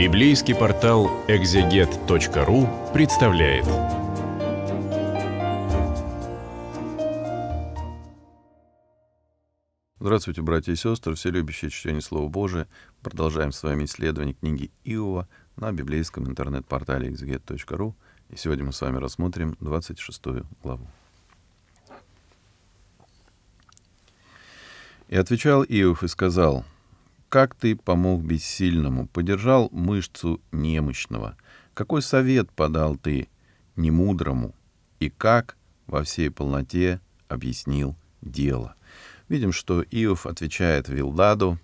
Библейский портал экзегет.ру представляет. Здравствуйте, братья и сестры, все любящие чтение Слова Божия. Продолжаем с вами исследование книги Иова на библейском интернет-портале exeget.ru. И сегодня мы с вами рассмотрим 26 главу. И отвечал Иов и сказал, «Как ты помог бессильному, подержал мышцу немощного? Какой совет подал ты немудрому? И как во всей полноте объяснил дело?» Видим, что Иов отвечает Вилдаду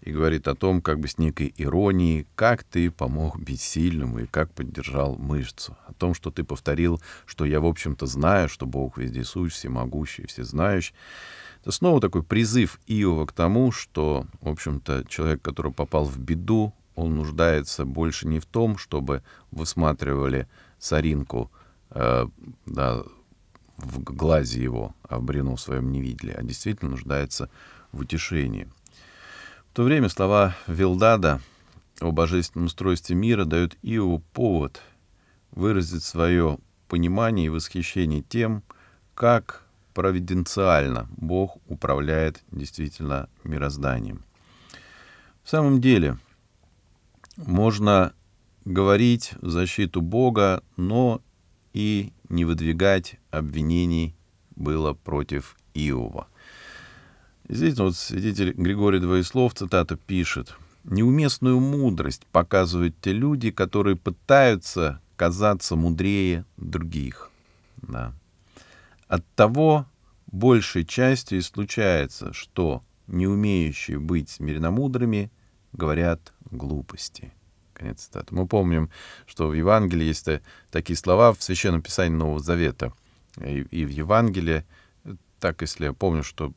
и говорит о том, как бы с некой иронией, как ты помог бессильному и как поддержал мышцу. О том, что ты повторил, что я, в общем-то, знаю, что Бог вездесущ, всемогущий, всезнающий. Это снова такой призыв Иова к тому, что, в общем-то, человек, который попал в беду, он нуждается больше не в том, чтобы высматривали соринку э, да, в глазе его, а в брену своем не видели, а действительно нуждается в утешении. В то время слова Вилдада о божественном устройстве мира дают Иову повод выразить свое понимание и восхищение тем, как провиденциально Бог управляет действительно мирозданием. В самом деле, можно говорить в защиту Бога, но и не выдвигать обвинений было против Иова. Здесь вот свидетель Григорий Двоеслов, цитата, пишет, «Неуместную мудрость показывают те люди, которые пытаются казаться мудрее других». Да. От того большей частью и случается, что не умеющие быть смиренномудрыми говорят глупости. Конец цитаты. Мы помним, что в Евангелии есть такие слова в Священном Писании Нового Завета. И, и в Евангелии, так если я помню, что,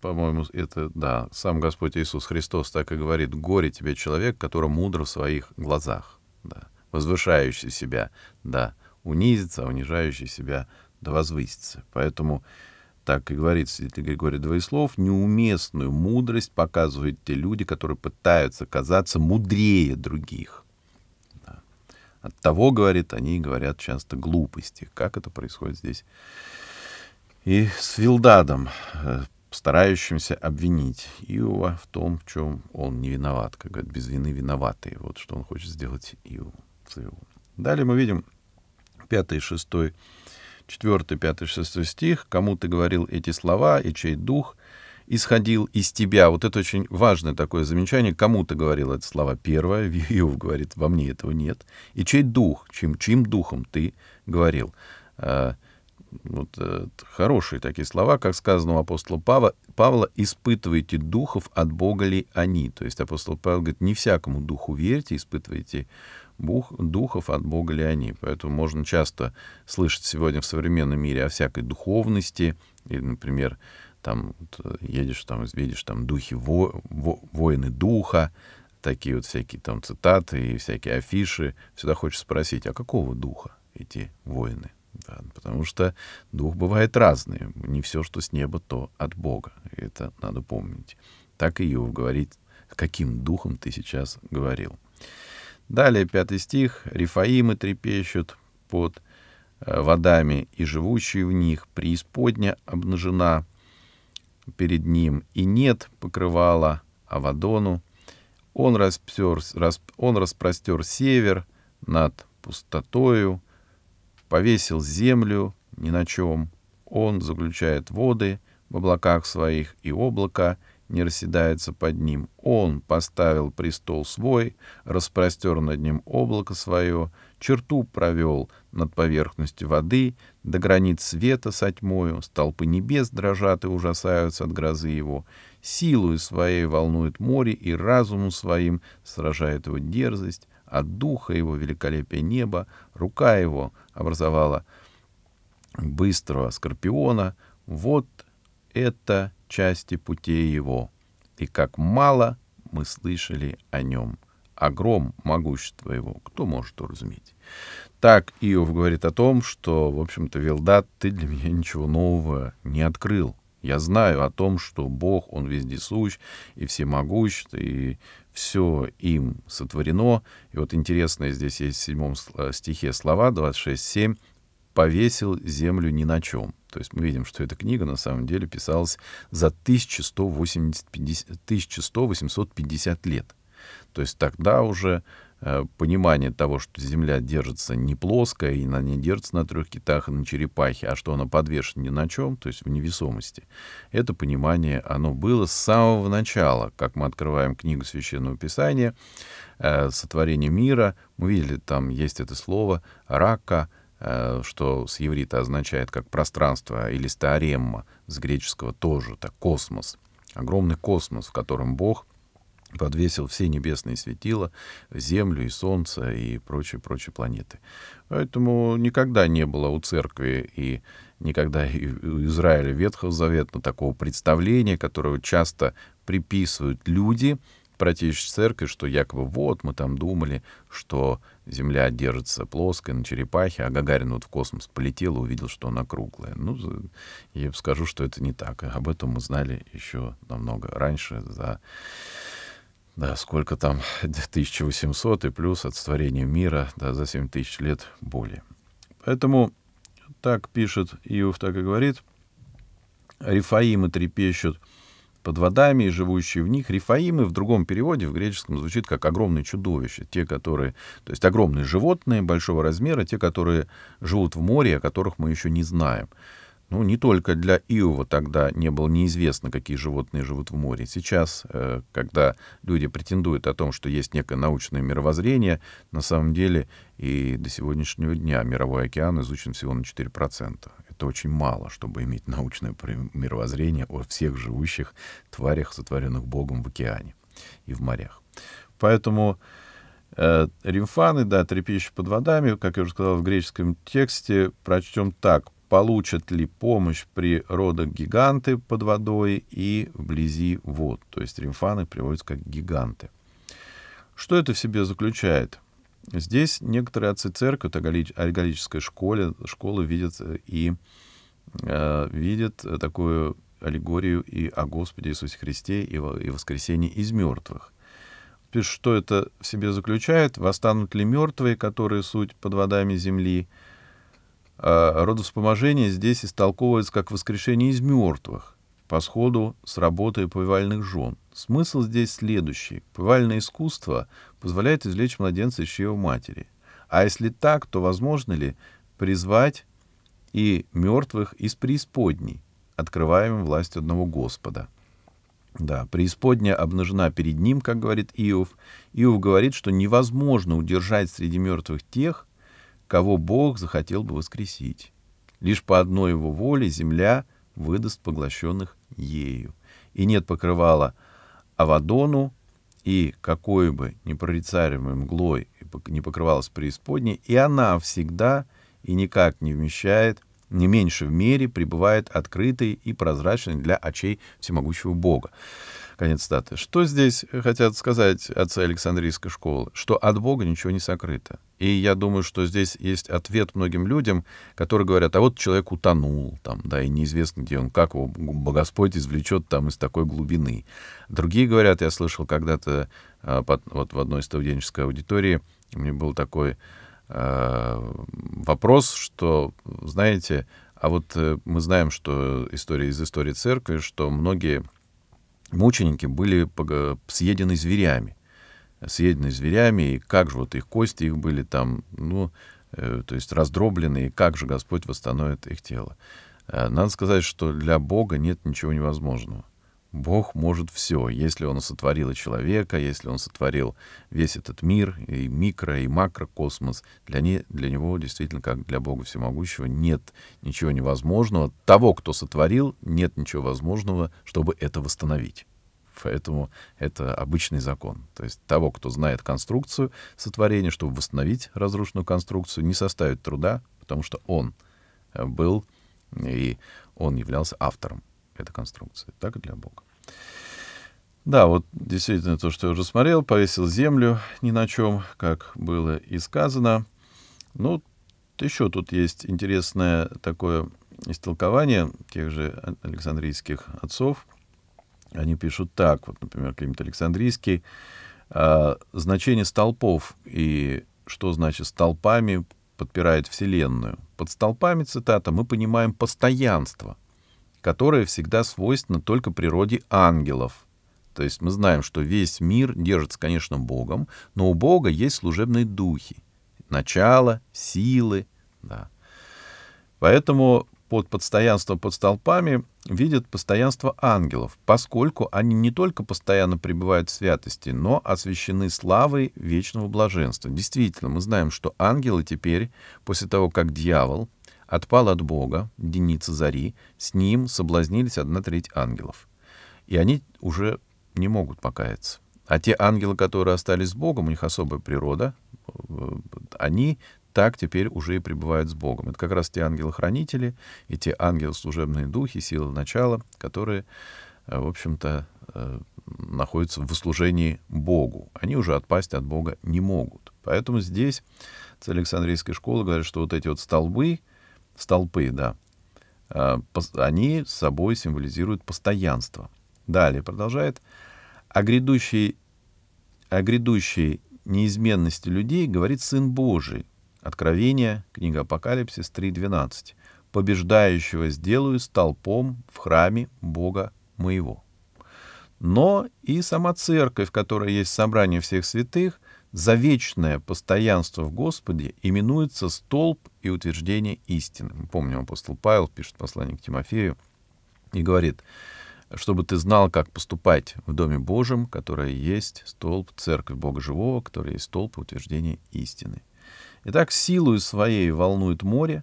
по-моему, это, да, сам Господь Иисус Христос так и говорит, «Горе тебе, человек, который мудр в своих глазах, да, возвышающий себя, да, унизится, унижающий себя да возвысится». Поэтому так и говорит святый Григорий Двоеслов, неуместную мудрость показывают те люди, которые пытаются казаться мудрее других. Да. От того, говорит, они говорят часто глупости. Как это происходит здесь? И с Вилдадом, э, старающимся обвинить Иова в том, в чем он не виноват. Как говорят, без вины виноватый. Вот что он хочет сделать Иову. Далее мы видим пятый и шестой 4, 5, 6 стих, кому ты говорил эти слова, и чей дух исходил из тебя. Вот это очень важное такое замечание. Кому ты говорил эти слова? Первое, Иов говорит, во мне этого нет. И чей дух, чьим, чьим духом ты говорил? А, вот э, хорошие такие слова, как сказано у апостола Павла, Павла, испытывайте духов, от Бога ли они. То есть апостол Павел говорит, не всякому духу верьте, испытывайте бух, духов, от Бога ли они. Поэтому можно часто слышать сегодня в современном мире о всякой духовности, или, например, там вот, едешь, там, видишь там духи, во, во, воины духа, такие вот всякие там цитаты и всякие афиши. Всегда хочешь спросить, а какого духа эти воины? Да, потому что дух бывает разный. Не все, что с неба, то от Бога. И это надо помнить. Так и Иов говорит, каким духом ты сейчас говорил. Далее пятый стих. «Рифаимы трепещут под э, водами, и живущие в них, преисподня обнажена перед ним, и нет покрывала Авадону. Он, распер, расп, он распростер север над пустотою, повесил землю ни на чем. Он заключает воды в облаках своих, и облако не расседается под ним. Он поставил престол свой, распростер над ним облако свое, черту провел над поверхностью воды, до границ света со тьмою, столпы небес дрожат и ужасаются от грозы его. Силою своей волнует море, и разуму своим сражает его дерзость, от духа его великолепие неба, рука его образовала быстрого скорпиона. Вот это части путей его, и как мало мы слышали о нем. Огром могущества его, кто может уразуметь? Так Иов говорит о том, что, в общем-то, Вилдат, ты для меня ничего нового не открыл. Я знаю о том, что Бог, Он вездесущ и всемогущ, и все им сотворено. И вот интересно, здесь есть в седьмом стихе слова 26.7 «повесил землю ни на чем». То есть мы видим, что эта книга на самом деле писалась за 1180, 1850 лет. То есть тогда уже э, понимание того, что Земля держится не плоская, и она не держится на трех китах и на черепахе, а что она подвешена ни на чем, то есть в невесомости. Это понимание, оно было с самого начала, как мы открываем книгу Священного Писания, э, сотворение мира, мы видели, там есть это слово «рака», что с еврита означает как пространство, или старемма с греческого тоже, так космос. Огромный космос, в котором Бог подвесил все небесные светила, Землю и Солнце и прочие-прочие планеты. Поэтому никогда не было у церкви и никогда у Израиля Ветхого Завета такого представления, которое часто приписывают люди, протечь церковь, что якобы вот мы там думали, что Земля держится плоской на черепахе, а Гагарин вот в космос полетел и увидел, что она круглая. Ну, я скажу, что это не так. Об этом мы знали еще намного раньше, за да, сколько там, 1800 и плюс от створения мира, да, за 7 тысяч лет более. Поэтому так пишет Иов, так и говорит. Рифаимы трепещут — под водами и живущие в них. Рифаимы в другом переводе, в греческом, звучит как огромные чудовища. Те, которые, то есть огромные животные большого размера, те, которые живут в море, о которых мы еще не знаем. Ну, не только для Иова тогда не было неизвестно, какие животные живут в море. Сейчас, э, когда люди претендуют о том, что есть некое научное мировоззрение, на самом деле и до сегодняшнего дня мировой океан изучен всего на 4% это очень мало, чтобы иметь научное мировоззрение о всех живущих тварях, сотворенных Богом в океане и в морях. Поэтому э, римфаны, да, трепещут под водами, как я уже сказал в греческом тексте, прочтем так. Получат ли помощь при родах гиганты под водой и вблизи вод? То есть римфаны приводятся как гиганты. Что это в себе заключает? Здесь некоторые отцы церкви, это аллегорическая школе, школа видят и э, видят такую аллегорию и о Господе Иисусе Христе, и, и воскресении из мертвых. Пишет, что это в себе заключает? Восстанут ли мертвые, которые суть под водами земли? А родовспоможение здесь истолковывается как воскрешение из мертвых по сходу с работой повивальных жен. Смысл здесь следующий. Повивальное искусство позволяет извлечь младенца из чьего матери. А если так, то возможно ли призвать и мертвых из преисподней, открываемым властью одного Господа? Да, преисподняя обнажена перед ним, как говорит Иов. Иов говорит, что невозможно удержать среди мертвых тех, кого Бог захотел бы воскресить. Лишь по одной его воле земля — выдаст поглощенных ею. И нет покрывала Авадону, и какой бы непроницаемой мглой не покрывалась преисподней, и она всегда и никак не вмещает, не меньше в мере пребывает открытой и прозрачной для очей всемогущего Бога. Конец статы. Что здесь хотят сказать отцы Александрийской школы? Что от Бога ничего не сокрыто. И я думаю, что здесь есть ответ многим людям, которые говорят, а вот человек утонул, там, да, и неизвестно, где он, как его Господь извлечет там из такой глубины. Другие говорят, я слышал когда-то а, вот в одной студенческой аудитории, меня был такой э, вопрос, что, знаете, а вот э, мы знаем, что история из истории церкви, что многие мученики были съедены зверями. Съедены зверями, и как же вот их кости их были там, ну, э, то есть раздроблены, и как же Господь восстановит их тело. Э, надо сказать, что для Бога нет ничего невозможного. Бог может все. Если Он сотворил человека, если Он сотворил весь этот мир, и микро, и макрокосмос, для, не, для Него действительно, как для Бога Всемогущего, нет ничего невозможного. Того, кто сотворил, нет ничего возможного, чтобы это восстановить. Поэтому это обычный закон. То есть того, кто знает конструкцию сотворения, чтобы восстановить разрушенную конструкцию, не составит труда, потому что он э, был и он являлся автором этой конструкции. Так и для Бога. Да, вот действительно то, что я уже смотрел, повесил землю ни на чем, как было и сказано. Ну, еще тут есть интересное такое истолкования тех же Александрийских отцов, они пишут так, вот, например, Климент Александрийский, э, значение столпов и что значит столпами подпирает Вселенную. Под столпами, цитата, мы понимаем постоянство, которое всегда свойственно только природе ангелов. То есть мы знаем, что весь мир держится, конечно, Богом, но у Бога есть служебные духи, начало, силы. Да. Поэтому под постоянство под столпами видят постоянство ангелов, поскольку они не только постоянно пребывают в святости, но освящены славой вечного блаженства. Действительно, мы знаем, что ангелы теперь, после того, как дьявол отпал от Бога, деница зари, с ним соблазнились одна треть ангелов. И они уже не могут покаяться. А те ангелы, которые остались с Богом, у них особая природа, э, они так теперь уже и пребывают с Богом. Это как раз те ангелы-хранители и те ангелы-служебные духи, силы начала, которые, э, в общем-то, э, находятся в служении Богу. Они уже отпасть от Бога не могут. Поэтому здесь цель Александрийской школы говорит, что вот эти вот столбы, столпы, да, э, они собой символизируют постоянство. Далее продолжает. О грядущей, о грядущей неизменности людей говорит Сын Божий, Откровение, книга Апокалипсис 3.12. «Побеждающего сделаю столпом в храме Бога моего». Но и сама церковь, в которой есть собрание всех святых, за вечное постоянство в Господе именуется столб и утверждение истины. Мы помним, апостол Павел пишет послание к Тимофею и говорит, чтобы ты знал, как поступать в Доме Божьем, которое есть столб церкви Бога Живого, который есть столб утверждения истины. Итак, силою своей волнует море.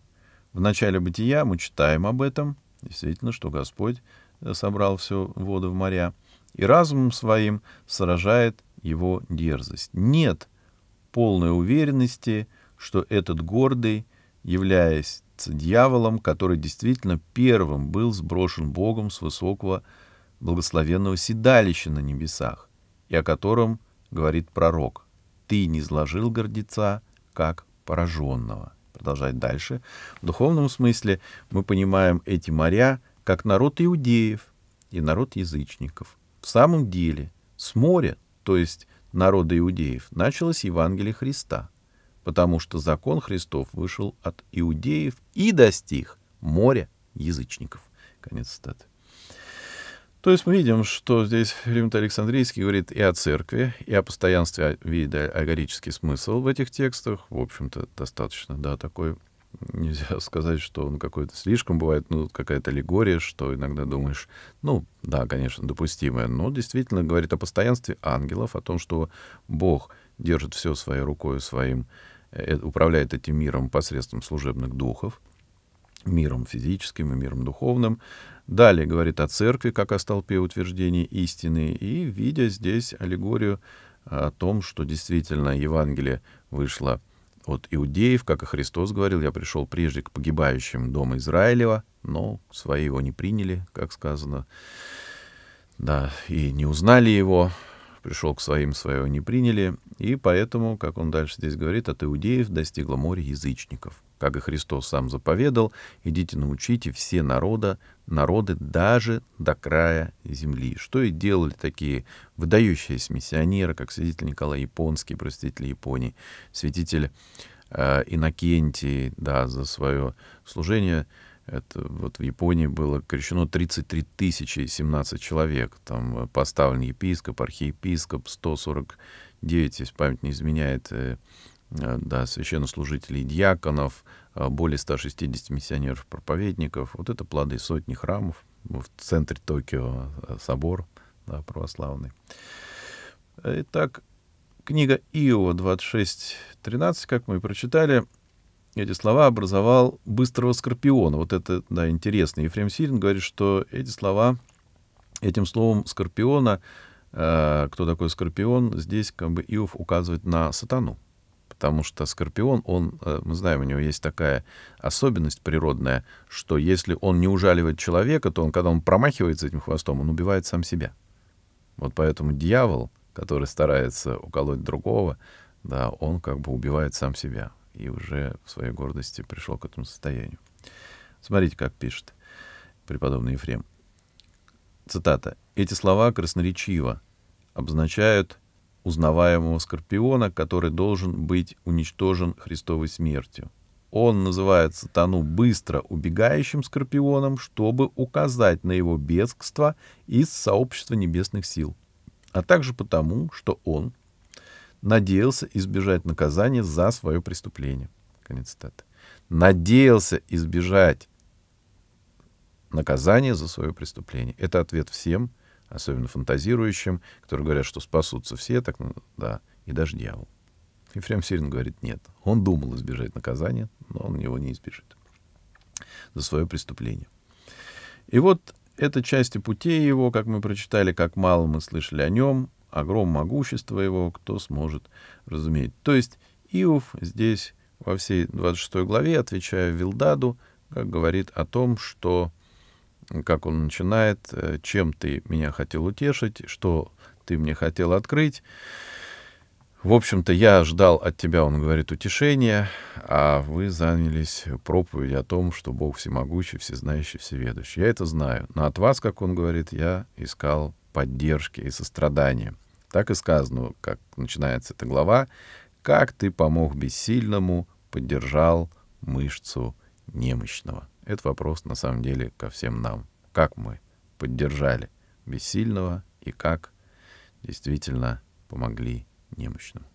В начале бытия мы читаем об этом, действительно, что Господь э, собрал всю воду в моря, и разумом своим сражает его дерзость. Нет полной уверенности, что этот гордый, являясь дьяволом, который действительно первым был сброшен Богом с высокого благословенного седалища на небесах, и о котором говорит пророк. «Ты не сложил гордеца, как пораженного. Продолжать дальше. В духовном смысле мы понимаем эти моря как народ иудеев и народ язычников. В самом деле с моря, то есть народа иудеев, началось Евангелие Христа, потому что закон Христов вышел от иудеев и достиг моря язычников. Конец цитаты. То есть мы видим, что здесь Климент Александрийский говорит и о церкви, и о постоянстве, видя аллегорический смысл в этих текстах. В общем-то, достаточно, да, такой нельзя сказать, что он какой-то слишком бывает, ну, какая-то аллегория, что иногда думаешь, ну, да, конечно, допустимая, но действительно говорит о постоянстве ангелов, о том, что Бог держит все своей рукой, своим, э, управляет этим миром посредством служебных духов, миром физическим и миром духовным, Далее говорит о церкви, как о столпе утверждения истины, и видя здесь аллегорию о том, что действительно Евангелие вышло от иудеев, как и Христос говорил, я пришел прежде к погибающим дома Израилева, но свои его не приняли, как сказано, да, и не узнали его, пришел к своим, своего не приняли, и поэтому, как он дальше здесь говорит, от иудеев достигло море язычников как и Христос сам заповедал, идите научите все народа, народы даже до края земли. Что и делали такие выдающиеся миссионеры, как святитель Николай Японский, проститель Японии, святитель э, Иннокентий, да, за свое служение. Это вот в Японии было крещено 33 тысячи 17 человек. Там поставлен епископ, архиепископ, 149, если память не изменяет, э, Э, да, священнослужителей, диаконов, э, более 160 миссионеров-проповедников. Вот это плоды сотни храмов. В центре Токио э, собор да, православный. Итак, книга Иова 26.13, как мы и прочитали, эти слова образовал быстрого скорпиона. Вот это, да, интересно. Ефрем Сирин говорит, что эти слова, этим словом скорпиона, э, кто такой скорпион, здесь как бы Иов указывает на сатану потому что скорпион, он, э, мы знаем, у него есть такая особенность природная, что если он не ужаливает человека, то он, когда он промахивается этим хвостом, он убивает сам себя. Вот поэтому дьявол, который старается уколоть другого, да, он как бы убивает сам себя и уже в своей гордости пришел к этому состоянию. Смотрите, как пишет преподобный Ефрем. Цитата. «Эти слова красноречиво обозначают узнаваемого скорпиона, который должен быть уничтожен Христовой смертью. Он называет сатану быстро убегающим скорпионом, чтобы указать на его бегство из сообщества небесных сил, а также потому, что он надеялся избежать наказания за свое преступление. Конец цитаты. Надеялся избежать наказания за свое преступление. Это ответ всем, особенно фантазирующим, которые говорят, что спасутся все, так, ну, да, и даже дьявол. Ефрем Сирин говорит, нет. Он думал избежать наказания, но он его не избежит за свое преступление. И вот это части путей его, как мы прочитали, как мало мы слышали о нем, огром могущества его, кто сможет разуметь. То есть Иов здесь во всей 26 главе, отвечая Вилдаду, как говорит о том, что, как он начинает, э, чем ты меня хотел утешить, что ты мне хотел открыть. В общем-то, я ждал от тебя, он говорит, утешения, а вы занялись проповедью о том, что Бог всемогущий, всезнающий, всеведущий. Я это знаю, но от вас, как он говорит, я искал поддержки и сострадания. Так и сказано, как начинается эта глава, «Как ты помог бессильному, поддержал мышцу немощного». Это вопрос, на самом деле, ко всем нам. Как мы поддержали бессильного и как действительно помогли немощным.